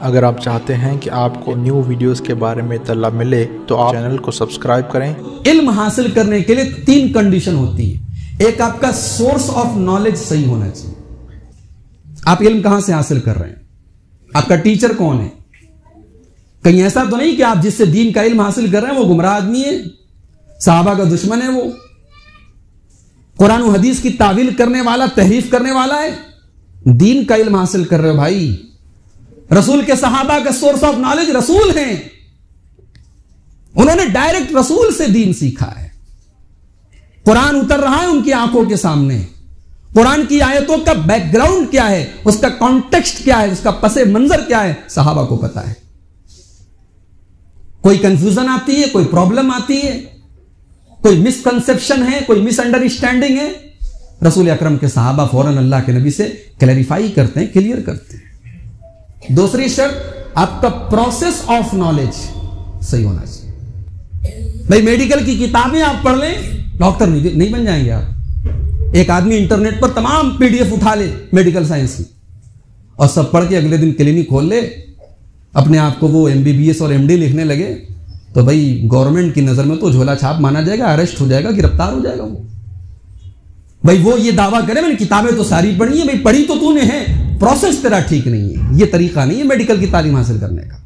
अगर आप चाहते हैं कि आपको न्यू वीडियोस के बारे में इतला मिले तो आप चैनल को सब्सक्राइब करें। इल्म हासिल करने के लिए तीन कंडीशन होती है। एक, आपका सोर्स ऑफ़ नॉलेज सही होना चाहिए। आप इल्म कहाँ से हासिल कर रहे हैं? आपका टीचर कौन है? कहीं ऐसा तो नहीं कि आप जिससे दीन का इल्म हासिल कर रहे हैं, वो गुमराह आदमी है, साहबा का दुश्मन है वो। कुरान हदीस की तावील करने वाला, तहरीफ करने वाला है। दीन का इल्म हासिल कर रहे हो भाई। रसूल के सहाबा का सोर्स ऑफ़ नॉलेज रसूल हैं। उन्होंने डायरेक्ट रसूल से दीन सीखा है। कुरान उतर रहा है उनकी आँखों के सामने। कुरान की आयतों का बैकग्राउंड क्या है? उसका कॉन्टेक्स्ट क्या है? उसका पसे मंजर क्या है? सहाबा को पता है। कोई कंफ्यूजन आती है, कोई प्रॉब्लम आती है, कोई मिसकंसेप्शन है, कोई मिसअंडरस्टैंडिंग है, रसूल अकरम के सहाबा फ़ौरन अल्लाह के नबी से क्लैरिफाई करते हैं क्लियर करते हैं। दूसरी शर्त आपका प्रोसेस ऑफ़ नॉलेज सही होना चाहिए। भाई मेडिकल की किताबें आप पढ़ लें डॉक्टर नहीं, नहीं बन जाएँगे आप। एक आदमी इंटरनेट पर तमाम पीडीएफ उठा ले मेडिकल साइंस की और सब पढ़ के अगले दिन क्लिनिक खोल ले अपने आप को वो एमबीबीएस और एमडी लिखने लगे तो भाई गवर्नमेंट की नज़र में तो झोला छाप माना जाएगा अरेस्ट हो जाएगा गिरफ़्तार हो जाएगा वो। भाई वो ये दावा करे, मैंने किताबें तो सारी पढ़ी है, भाई पढ़ी तो तूने है। प्रोसेस तेरा ठीक नहीं है। ये तरीका नहीं है मेडिकल की तालीम हासिल करने का।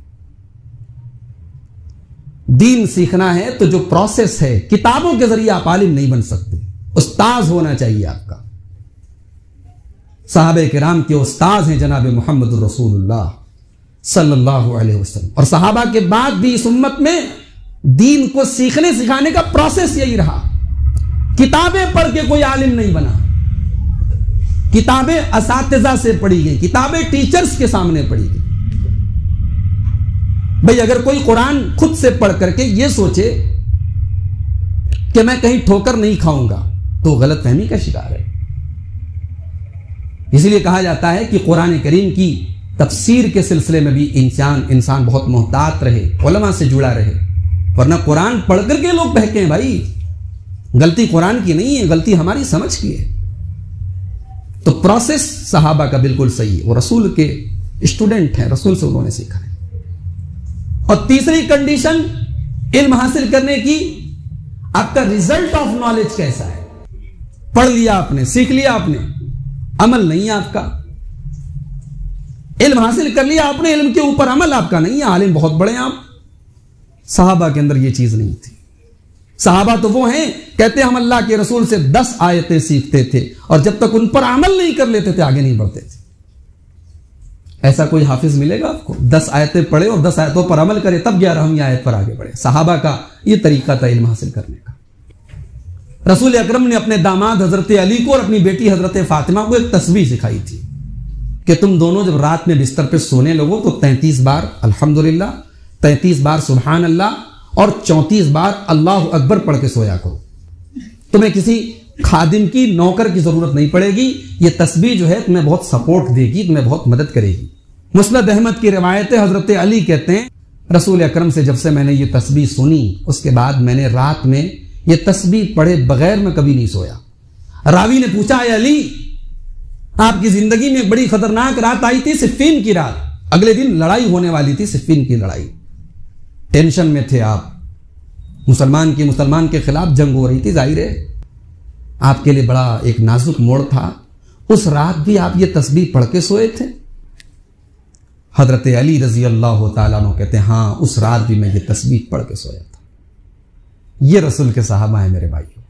दीन सीखना है तो जो प्रोसेस है, किताबों के ज़रिए आप आलिम नहीं बन सकते। उस्ताज होना चाहिए आपका। साहब राम के उस्ताज हैं जनाब मोहम्मद रसूलुल्लाह सल्लल्लाहु अलैहि वसल्लम। और साहबा के बाद भी इस उम्मत में दीन को सीखने सिखाने का प्रोसेस यही रहा। किताबें पढ़ के कोई आलिम नहीं बना। किताबें असातिजा से पढ़ी गई, किताबें टीचर्स के सामने पढ़ी गई। भाई, अगर कोई कुरान खुद से पढ़ करके ये सोचे कि मैं कहीं ठोकर नहीं खाऊँगा तो गलत फहमी का शिकार है। इसलिए कहा जाता है कि कुरान करीम की तफसीर के सिलसिले में भी इंसान इंसान बहुत मोहतात रहे से जुड़ा रहे। वरना कुरान पढ़ करके लोग बहके हैं भाई। गलती कुरान की नहीं है, गलती हमारी समझ की है। तो प्रोसेस सहाबा का बिल्कुल सही है, वो रसूल के स्टूडेंट हैं, रसूल से उन्होंने सीखा है। और तीसरी कंडीशन इल्म हासिल करने की, आपका रिज़ल्ट ऑफ़ नॉलेज कैसा है? पढ़ लिया आपने, सीख लिया आपने, अमल नहीं है आपका। इल्म हासिल कर लिया आपने, इल्म के ऊपर अमल आपका नहीं है, आलिम बहुत बड़े आप। साहबा के अंदर यह चीज़ नहीं थी। साहबा तो वो हैं, कहते हम अल्लाह के रसूल से दस आयतें सीखते थे और जब तक उन पर अमल नहीं कर लेते थे, आगे नहीं बढ़ते थे। ऐसा कोई हाफिज मिलेगा आपको? दस आयतें पढ़े और दस आयतों पर अमल करे, तब ग्यारहवीं आयत पर आगे बढ़े। साहबा का यह तरीका था इल्म हासिल करने का। रसूल अक्रम ने अपने दामाद हज़रत अली को और अपनी बेटी हज़रत फातिमा को एक तस्वीर सिखाई थी कि तुम दोनों जब रात में बिस्तर पर सोने लगो तो तैंतीस बार अल्हम्दुलिल्लाह, तैंतीस बार सुबहान अल्लाह और चौंतीस बार अल्लाह अकबर पढ़ के सोया करो। तुम्हें किसी खादिम की नौकर की ज़रूरत नहीं पड़ेगी। ये तस्वीर जो है तुम्हें बहुत सपोर्ट देगी, तुम्हें बहुत मदद करेगी। मुस्लद अहमद की रिवायत हज़रत अली कहते हैं, रसूल अकरम से जब से मैंने ये तस्वीर सुनी, उसके बाद मैंने रात में ये तस्वीर पढ़े बगैर मैं कभी नहीं सोया। रावी ने पूछा अली, आपकी ज़िंदगी में बड़ी खतरनाक रात आई थी, सिफीन की रात। अगले दिन लड़ाई होने वाली थी, सिफीन की लड़ाई। टेंशन में थे आप। मुसलमान की मुसलमान के खिलाफ जंग हो रही थी, ज़ाहिर है। आपके लिए बड़ा एक नाजुक मोड़ था। उस रात भी आप ये तस्वीर पढ़ के सोए थे। हज़रत अली रज़ी अल्लाह तु कहते हैं हाँ उस रात भी मैं ये तस्वीर पढ़ के सोया था। ये रसूल के साहबा है मेरे भाइयों।